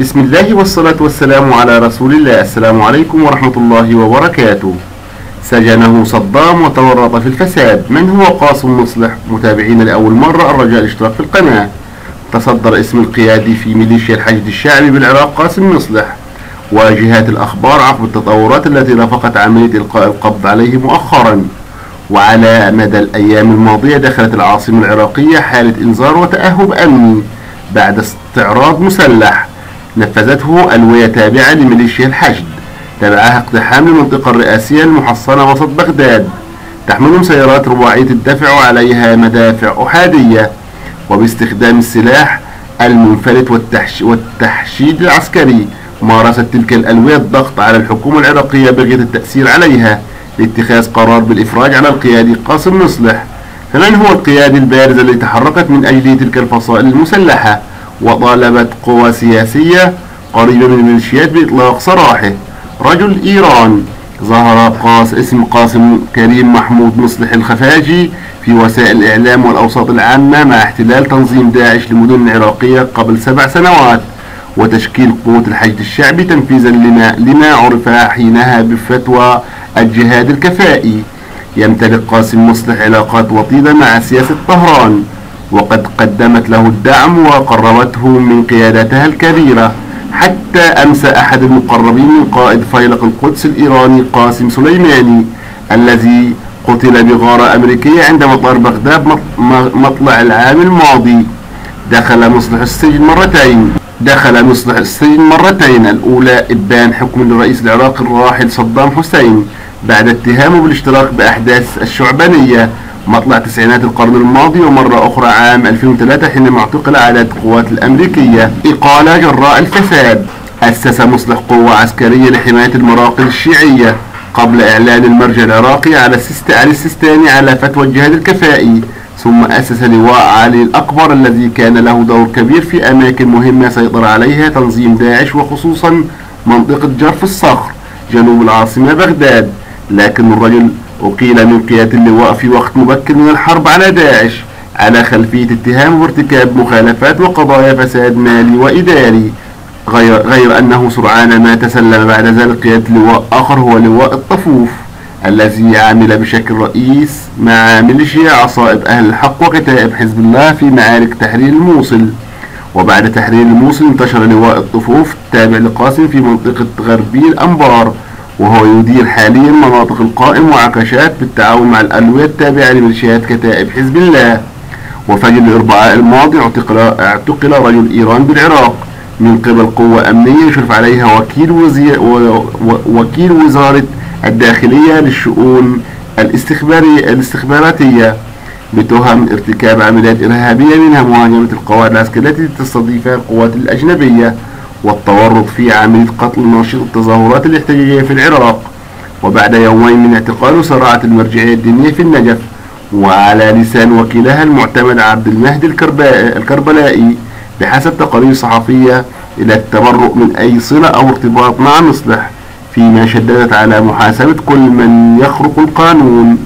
بسم الله والصلاة والسلام على رسول الله. السلام عليكم ورحمة الله وبركاته. سجنه صدام وتورط في الفساد. من هو قاسم مصلح متابعين لأول مرة؟ الرجاء الاشتراك في القناة. تصدر اسم القيادي في ميليشيا الحشد الشعبي بالعراق قاسم مصلح. واجهات الأخبار عقب التطورات التي رافقت عملية إلقاء القبض عليه مؤخرا. وعلى مدى الأيام الماضية دخلت العاصمة العراقية حالة إنذار وتأهب أمني بعد استعراض مسلح. نفذته ألوية تابعة لميليشيا الحشد تبعها اقتحام المنطقة الرئاسية المحصنة وسط بغداد. تحملهم سيارات رباعية الدفع وعليها مدافع أحادية. وباستخدام السلاح المنفلت والتحش والتحشيد العسكري. مارست تلك الألوية الضغط على الحكومة العراقية بغية التأثير عليها لاتخاذ قرار بالإفراج على القيادي قاسم مصلح. فمن هو القيادي البارز الذي تحركت من أجله تلك الفصائل المسلحة؟ وطالبت قوى سياسية قريبة من الميليشيات بإطلاق سراحه. رجل إيران. ظهر قاس اسم قاسم كريم محمود مصلح الخفاجي في وسائل الإعلام والأوساط العامة مع احتلال تنظيم داعش لمدن العراقية قبل سبع سنوات وتشكيل قوة الحشد الشعبي تنفيذا لما, لما عرف حينها بفتوى الجهاد الكفائي. يمتلك قاسم مصلح علاقات وطيدة مع سياسة طهران. وقد قدمت له الدعم وقربته من قيادتها الكبيرة حتى أمس أحد المقربين من قائد فيلق القدس الإيراني قاسم سليماني الذي قتل بغارة أمريكية عند مطار بغداد مطلع العام الماضي. دخل مصلح السجن مرتين. دخل مصلح السجن مرتين الأولى إبان حكم الرئيس العراقي الراحل صدام حسين بعد اتهامه بالاشتراك بأحداث الشعبانية. مطلع تسعينات القرن الماضي ومرة أخرى عام 2003 حينما اعتقل على القوات الأمريكية إقالة جراء الفساد. أسس مصلح قوة عسكرية لحماية المراقل الشيعية قبل إعلان المرجع العراقي على السيستاني على فتوى الجهاد الكفائي. ثم أسس لواء علي الأكبر الذي كان له دور كبير في أماكن مهمة سيطر عليها تنظيم داعش وخصوصا منطقة جرف الصخر جنوب العاصمة بغداد. لكن الرجل أقيل من قيادة اللواء في وقت مبكر من الحرب على داعش على خلفية اتهام بارتكاب مخالفات وقضايا فساد مالي وإداري غير, غير أنه سرعان ما تسلم بعد ذلك قيادة لواء آخر هو لواء الطفوف الذي عمل بشكل رئيس مع ميليشيا عصائب أهل الحق وكتائب حزب الله في معارك تحرير الموصل. وبعد تحرير الموصل انتشر لواء الطفوف التابع لقاسم في منطقة غربي الأنبار. وهو يدير حاليا مناطق القائم وعكاشات بالتعاون مع الألوية التابعة لميليشيات كتائب حزب الله. وفجر الأربعاء الماضي اعتقل, اعتقل رجل إيران بالعراق. من قبل قوة أمنية يشرف عليها وكيل, وزي وكيل وزارة الداخلية للشؤون الاستخبارية الاستخباراتية. بتهم ارتكاب عمليات إرهابية منها مهاجمة القواعد العسكرية التي تستضيفها القوات الأجنبية. والتورط في عملية قتل ناشط التظاهرات الاحتجاجية في العراق وبعد يومين من اعتقاله سرعت المرجعية الدينية في النجف وعلى لسان وكيلها المعتمد عبد المهدي الكربلائي بحسب تقارير صحفية إلى التبرؤ من أي صلة أو ارتباط مع مصلح فيما شددت على محاسبة كل من يخرق القانون.